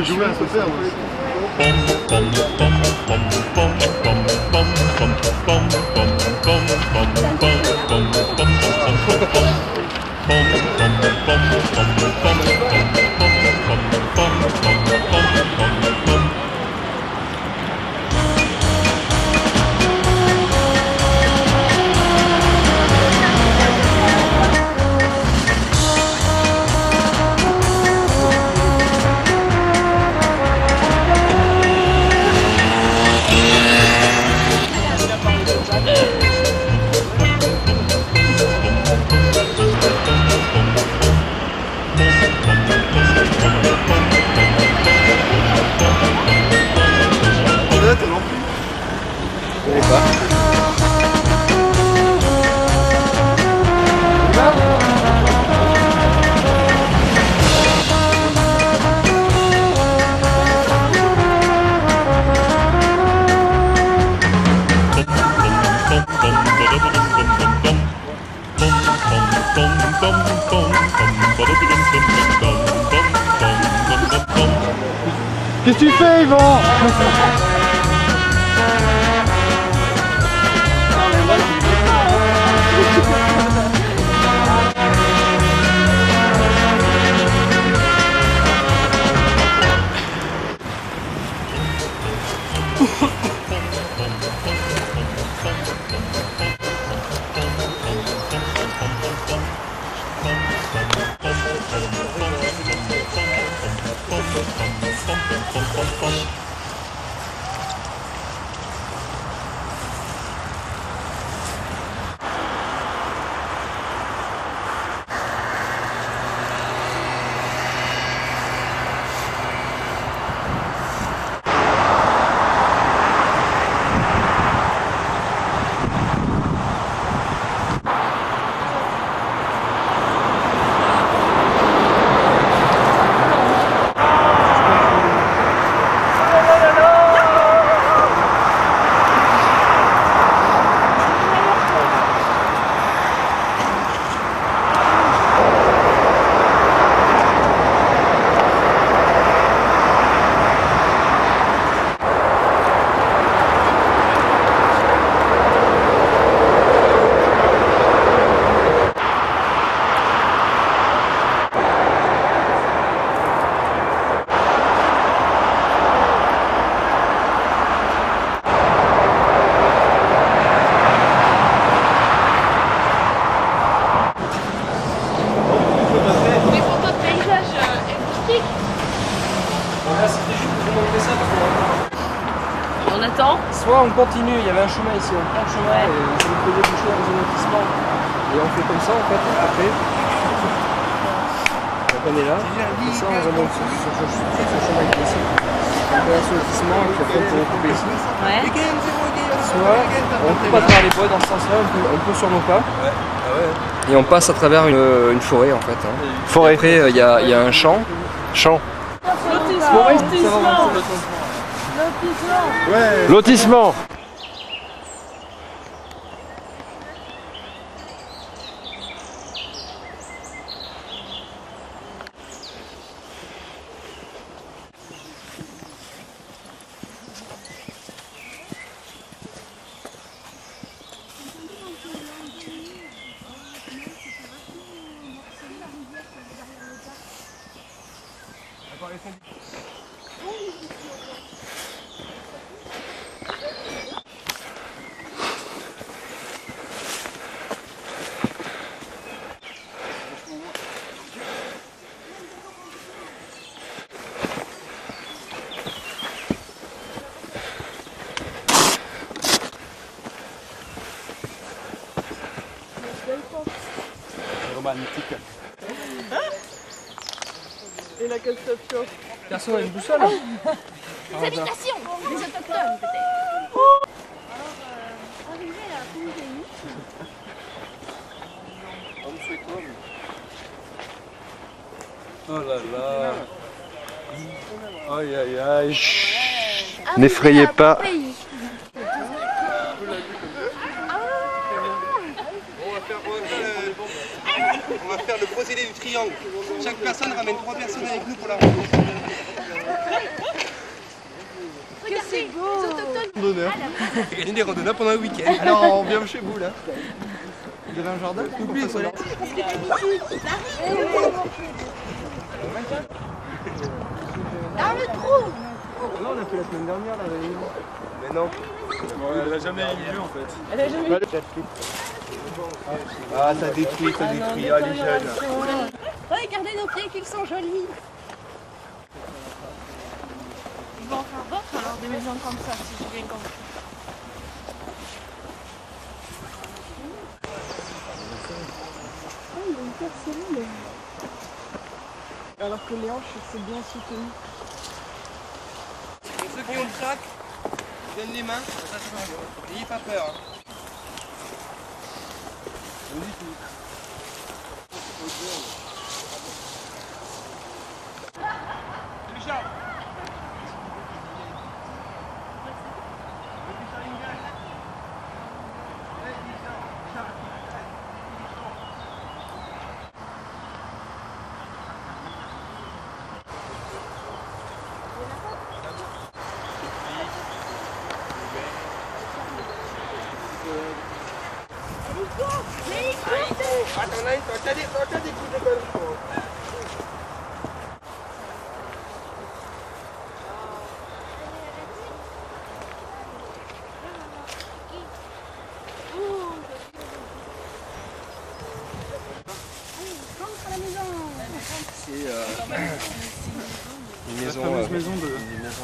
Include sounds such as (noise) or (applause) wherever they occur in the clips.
déjà jouer à se faire. moi. Qu'est-ce que tu fais, Yvan? Continue, il y avait un chemin ici, on prend le chemin et on fait le dans un lotissement. Et on fait comme ça en fait, après. Donc on est là, et ça on remonte sur, sur, sur, sur ce chemin qui est ici. On fait un lotissement et puis après on peut recouper ici. Ouais. Soit on à travers les bois dans ce sens-là, on peut, on peut sur nos pas. Et on passe à travers une, une forêt en fait. hein. Forêt. Après euh, il y, a, il y a un champ. Champ. Lotissement. Ouais. Lotissement Romantique. Et la conception. Personne n'a une boussole Salutations Les autochtones, peut-être. Arrivé à Pompéi, Oh là là. Aïe aïe aïe. Chut. N'effrayez pas. Pompéi. On va faire le procédé du triangle. Chaque personne ramène trois personnes avec nous pour la rencontre. Regardez, c'est autochtone. D'honneur. Gagner des randonneurs pendant un week-end. (laughs) Alors, on vient chez vous là. Vous avez un jardin Oublie, voilà. Dans le trou. Non, on a fait la semaine dernière la réunion. Mais non. Elle a jamais eu lieu en fait. Elle a jamais eu Ah, t'as détruit, t'as détruit. Ah, les jeunes. Regardez nos pieds qu'ils sont jolis. Ils vont en faire d'autres alors des maisons comme ça, si j'ai bien compris. Alors que les hanches, c'est bien soutenu. Pour ceux qui ont le trac, donnent les mains. Attention, n'ayez pas peur. hein là, toi, t'as des, toi, t'as des coups de balle. C'est euh, une maison. fameuse euh, maison de- Une maison.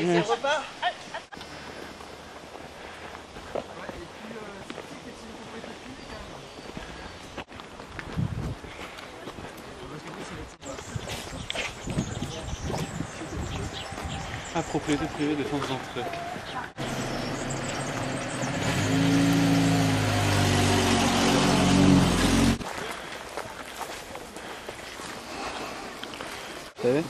Et c'est repas Ah, propriété privée, défense d'entrée. T'avais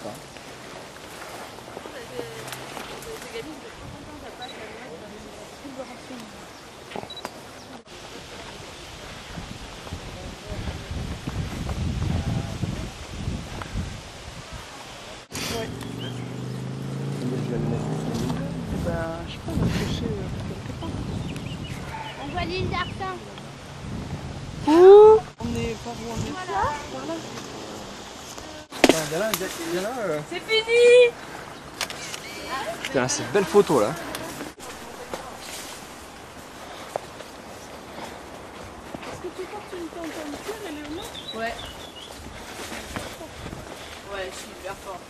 Bah, je sais pas, on va pêcher euh, quelque part. On voit l'île d'Artin. On est par où on est Par là C'est fini Putain, c'est belle photo là. Est-ce que tu portes une tente en cuir et les mains Ouais. Ouais, super fort.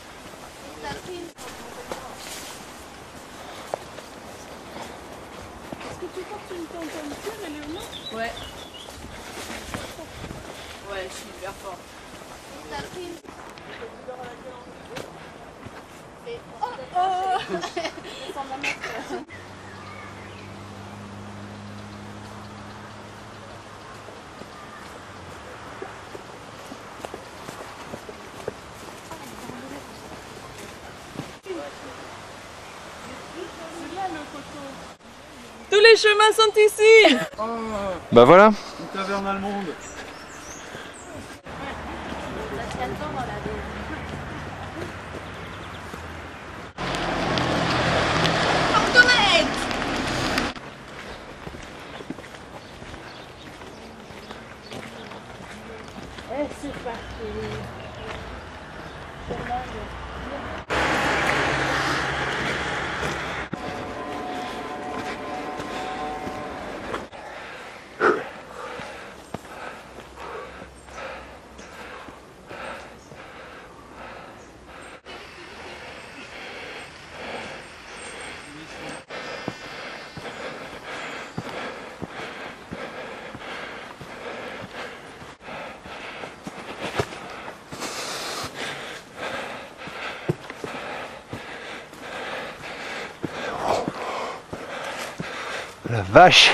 Est-ce que tu portes une tente en cuir et les mains Ouais. Ouais, super fort. Tous les chemins sont ici Bah voilà. Une taverne allemande. La Wasch.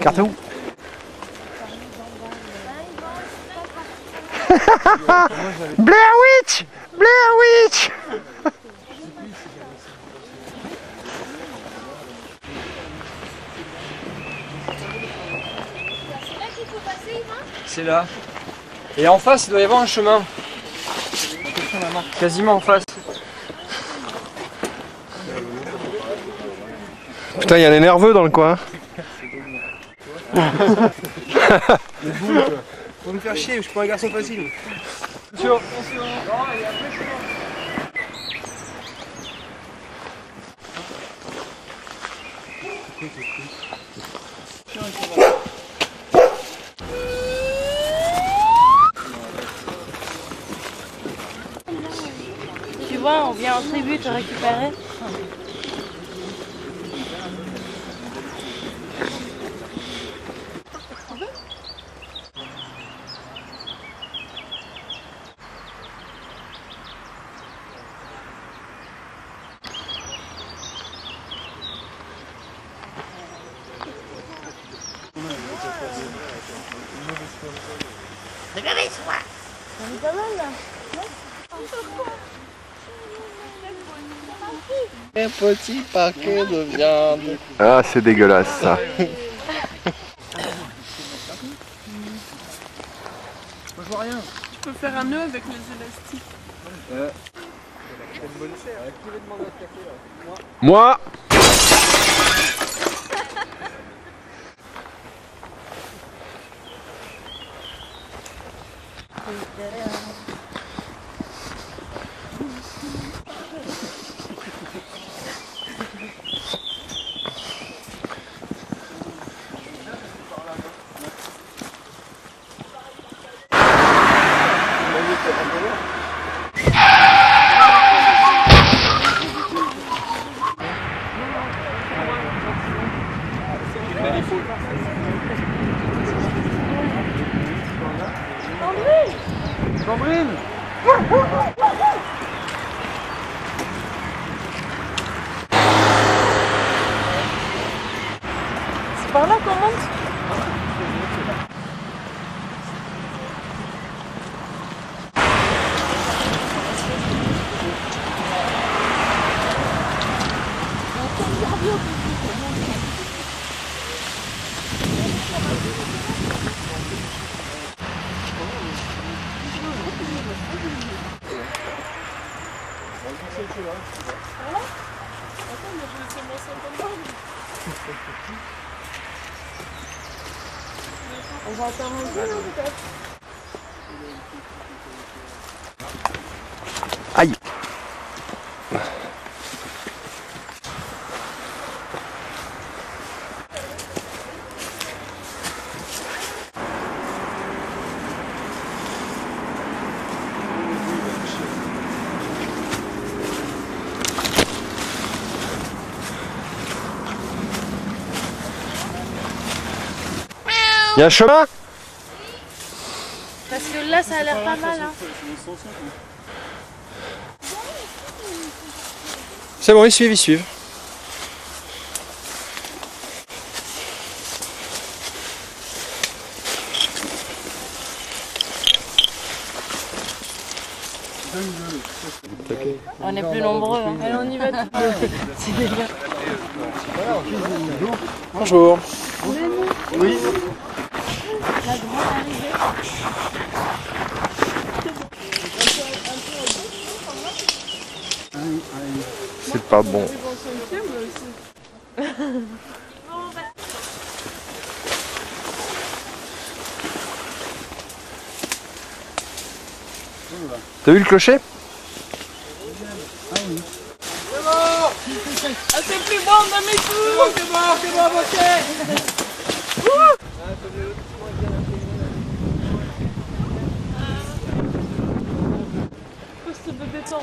Carton (laughs) Blair Witch Blair Witch C'est là. Et en face, il doit y avoir un chemin. Quasiment en face. Putain, il y a les nerveux dans le coin. Faut me faire chier, je suis pas un garçon facile. Tu vois, on vient en tribu te récupérer. Un petit paquet de viande. Ah, c'est dégueulasse ça. Tu peux faire un nœud avec les élastiques. Moi Il y a un chemin Parce que là, ça a l'air pas mal. Hein. C'est bon, ils suivent, ils suivent. On est plus nombreux. Hein. Allez, on y va. (laughs) C'est déjà. Bonjour. La grande arrivée. C'est pas bon. T'as vu le clocher? C'est plus bon, on a mis tout C'est bon, c'est bon.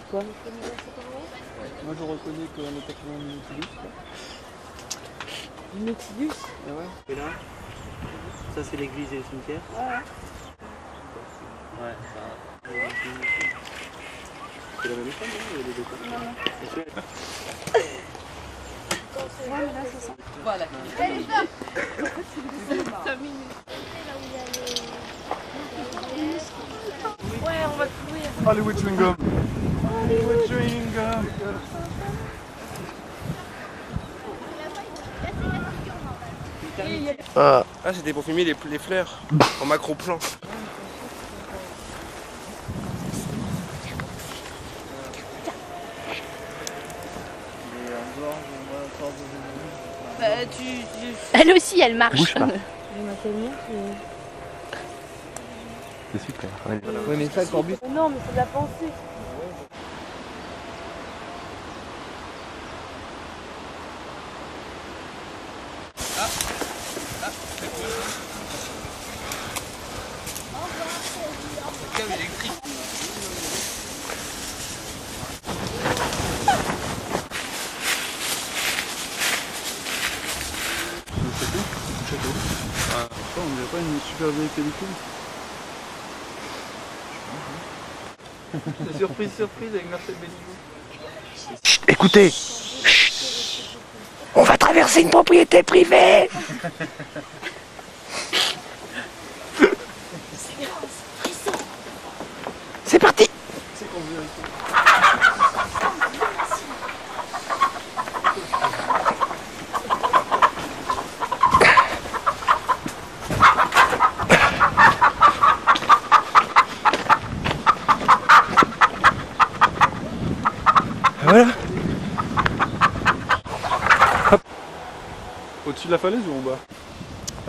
quoi. Moi je reconnais qu'on est pas loin de Nautilus. Du Nautilus Ah ouais. Et là Ça c'est l'église et le cimetière. Ouais. Ouais, ça. C'est la même école, non Il y a les deux côtés. C'est sûr Ouais, on va courir. Hollywood chewing gum Hollywood chewing gum Ah, Ah, c'était pour filmer les, les fleurs en macro plan. Bah, tu, tu... Elle aussi, elle marche. bouge pas. C'est super. Mais ça, Corbus. Non, mais c'est de la pensée. On dirait pas une super vieille pellicule C'est surprise, surprise avec Marcel Bénigo. Écoutez On va traverser une propriété privée (laughs) C'est parti Voilà Au-dessus de la falaise ou en bas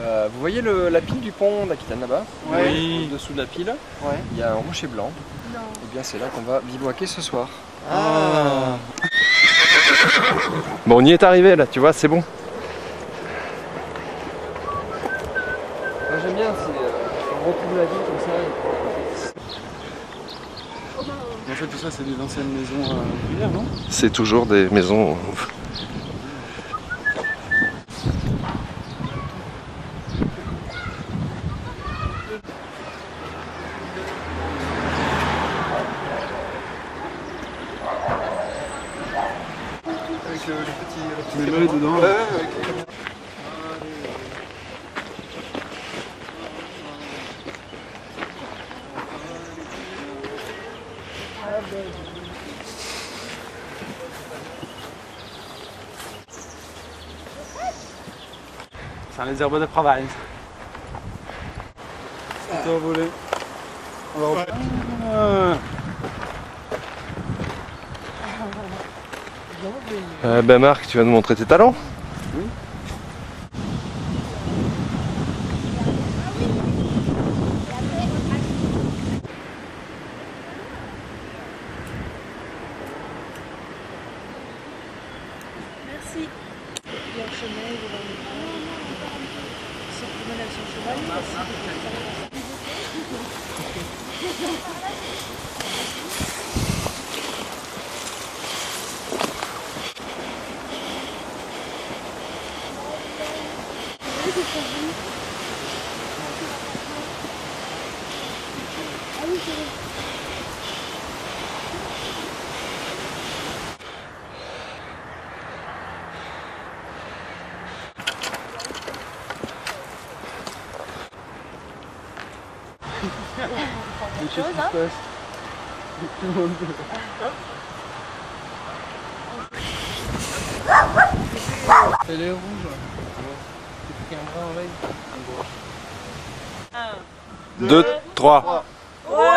Euh, vous voyez le- la pile du pont d'Aquitaine là-bas Oui. Dessous de la pile, Ouais. il y a un rocher blanc. Et bien c'est là qu'on va bivouaquer ce soir. Ah (laughs) Bon, on y est arrivé là, tu vois, c'est bon. Moi j'aime bien, c'est euh, on retrouve la ville comme ça. En fait, tout ça, c'est des anciennes maisons euh, non? C'est toujours des maisons. Avec le, le petit. Le petit Mais là, dedans. Ouais, ouais, avec- Un lézard de Provence. C'est envolé. On va reprendre. Ah. Euh, ben Marc, tu vas nous montrer tes talents はい。Qu'est-ce qui se passe Tout le monde Elle est rouge. C'est un bras en veille. 2, 3. Ouais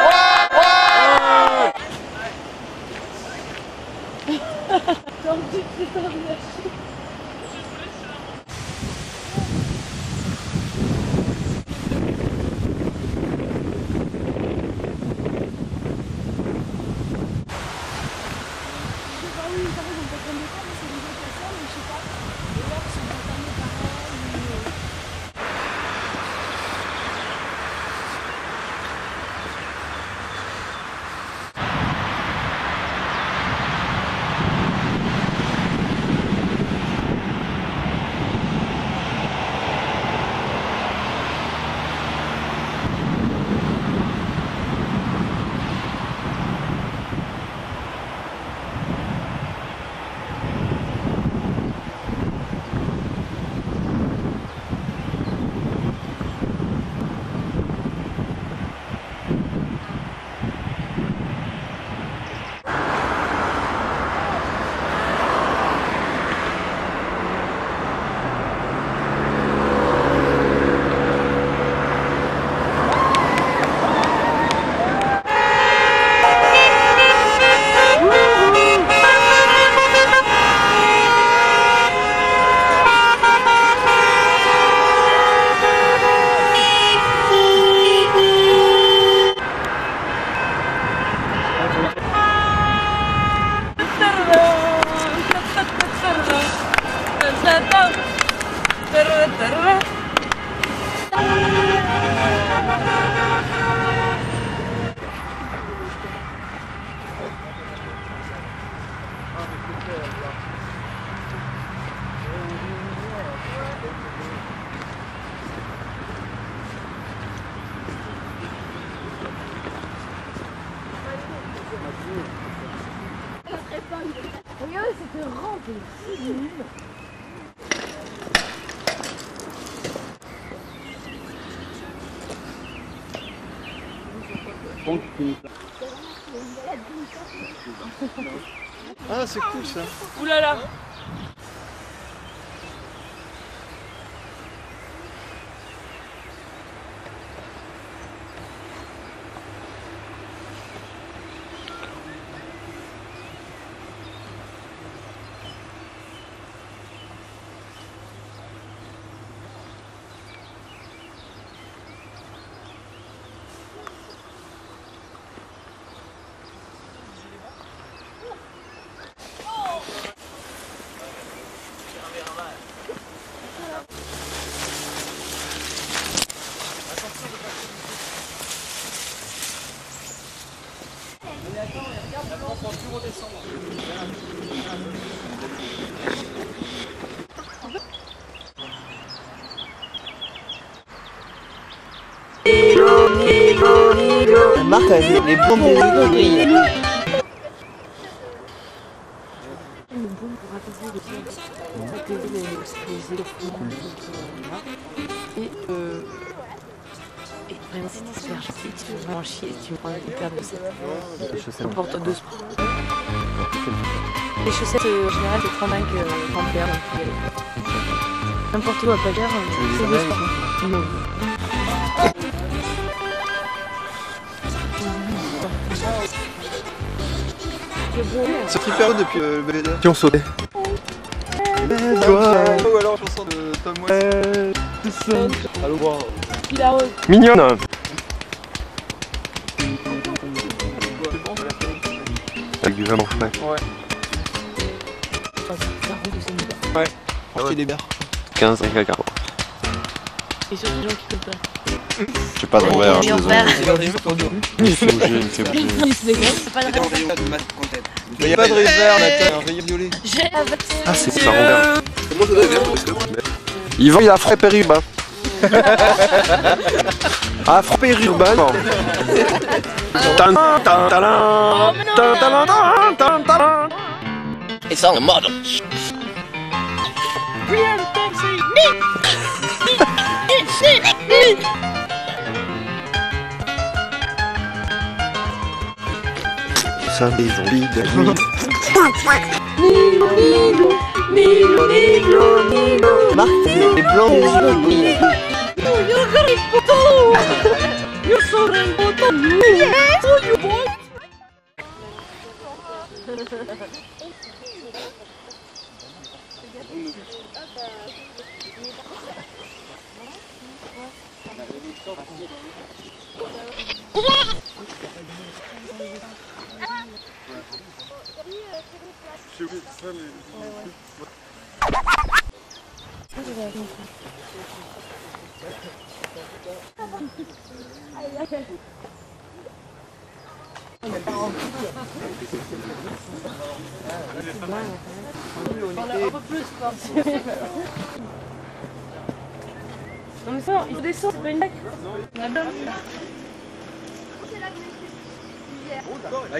Ah, c'est cool ça. Là Marc a vu les bombes de brillent. Et euh, et vraiment, c'était super gentil. Tu veux vraiment chier, tu me prends une paire de chaussettes. N'importe deux sport. Les chaussettes, euh, en général, c'est 35 euh, 30 paires, donc faut y aller. N'importe où à pas dire, c'est deux sports. Non. C'est qui perd depuis euh, le Beleda Qui ont sauté Ou alors chanson de Tom. Allô voir. Mignonne Avec du vin en frais. Franchement, il est bien. 15 et. Et sur les gens qui peuvent pas. J'ai pas de verre, je suis désolé. Il a des jeux pour Il me fait bouger, il fait bouger. Il n'y a pas de un rayon violet. Ah, c'est ça. Yvan, il a frais périurbain. ah, tan, talan, tan, talan, tan, tan, talan. Ça des zombies de. Marc, les blancs des yeux brillent. Non mais ça, il faut descendre, c'est pas une blague. Bah,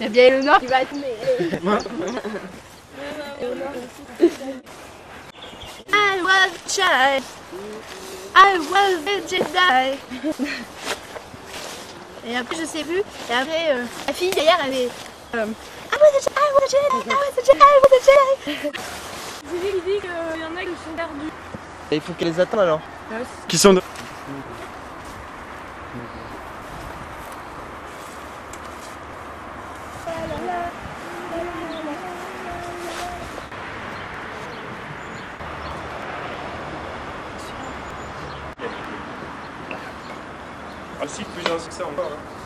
bien Eleonore qui va être. I was a child. I was a Jedi. Et après, je sais plus. Et après, euh, la fille derrière, elle est. euh, I was a Jedi, I was a Jedi, I was a Jedi, I was a Jedi. J'ai l'idée qu'il y en a qui sont perdus. Et il faut qu'elle les attende alors. Qui sont de... Plus un succès encore. Vas-y.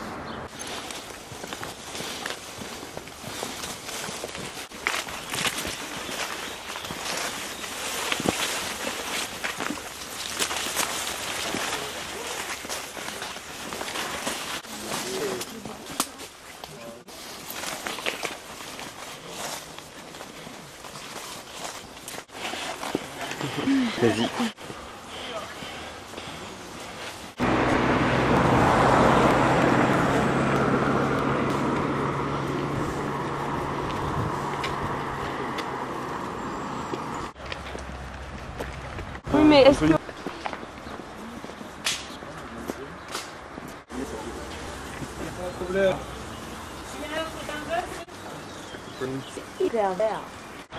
Est-ce que.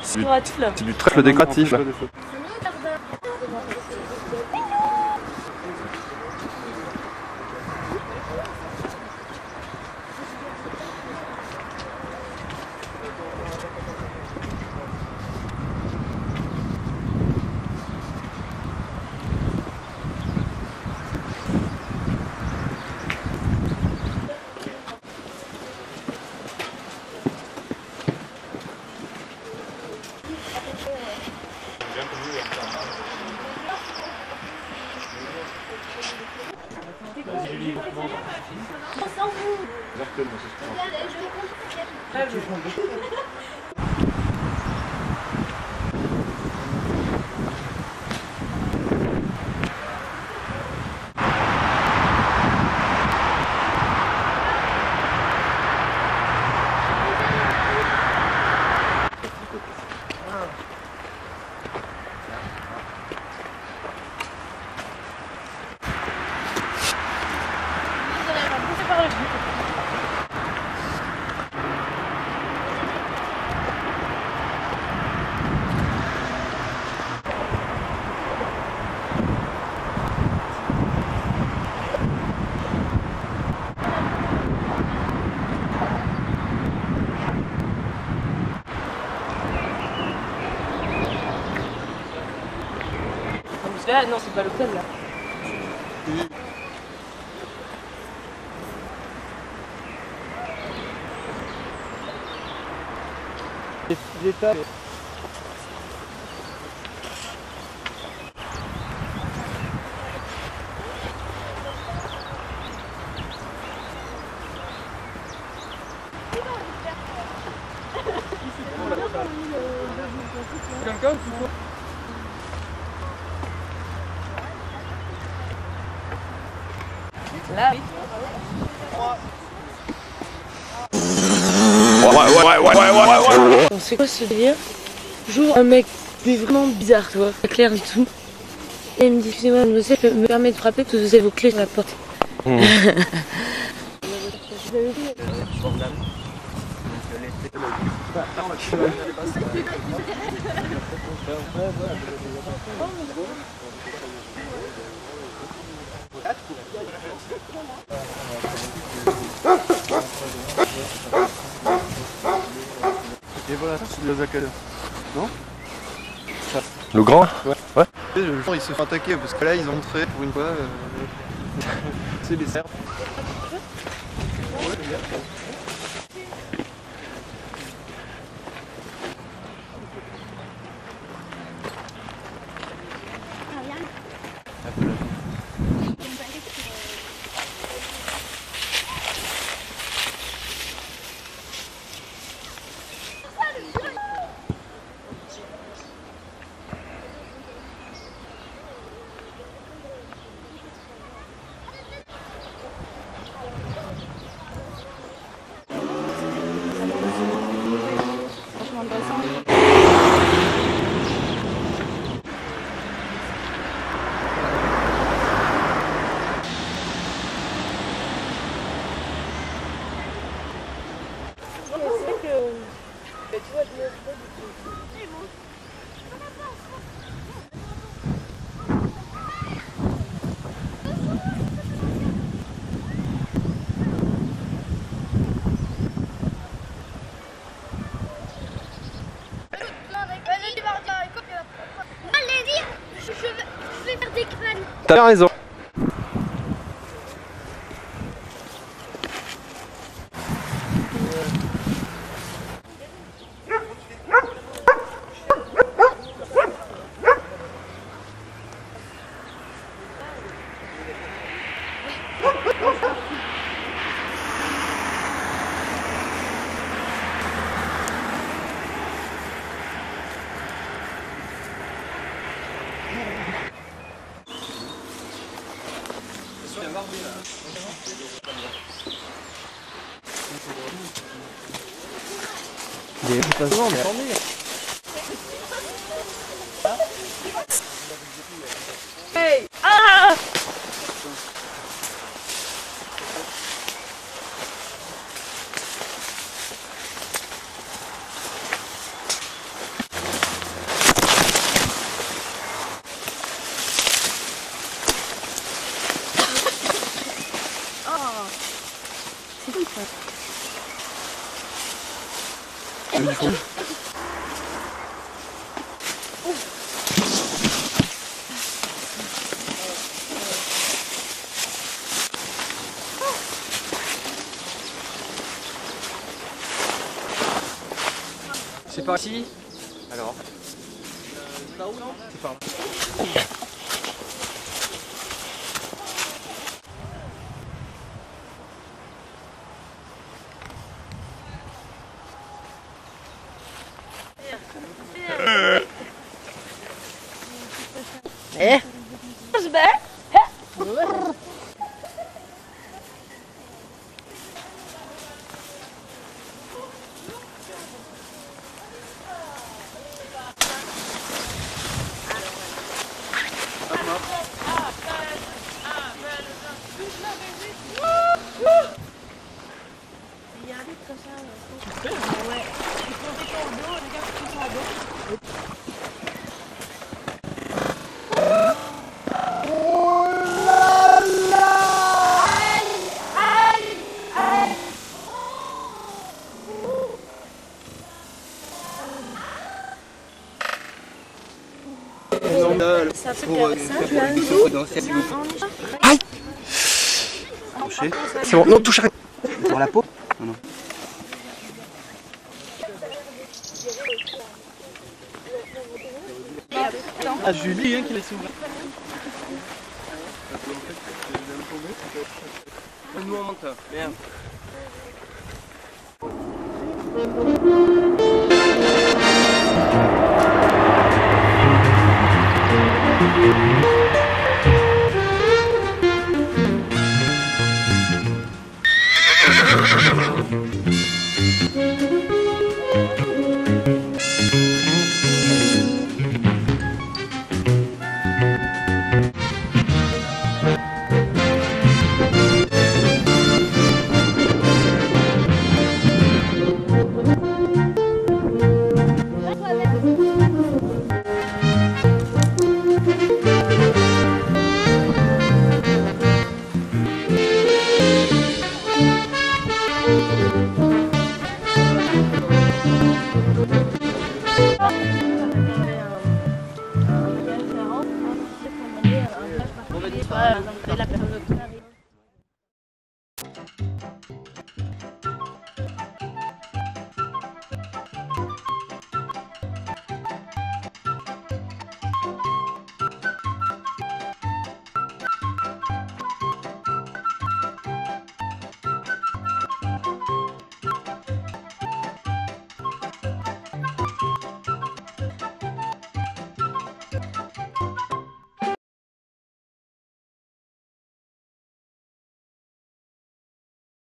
C'est du, trèfle décoratif. Là. Non, c'est pas l'hôtel là. Tables. Quelqu'un tu peux Là, oui. Sait quoi ce délire Jour, un mec mais vraiment bizarre, tu vois, pas clair du tout. Et il me dit, excusez-moi, monsieur, je me permets de frapper parce que vous avez vos clés sur la porte. (laughs) Et voilà, c'est de la Zakada. Le grand Le jour, ils se font attaquer parce que là, ils ont montré pour une fois. euh, (laughs) c'est des Allez, dire, je. T'as raison. C'est Truc euh, Aïe Touché. C'est bon, non, touche à rien. Pour la peau Non, non. Ah, Julie, hein, qui l'a ouvert. Nous on monte. Merde. La personne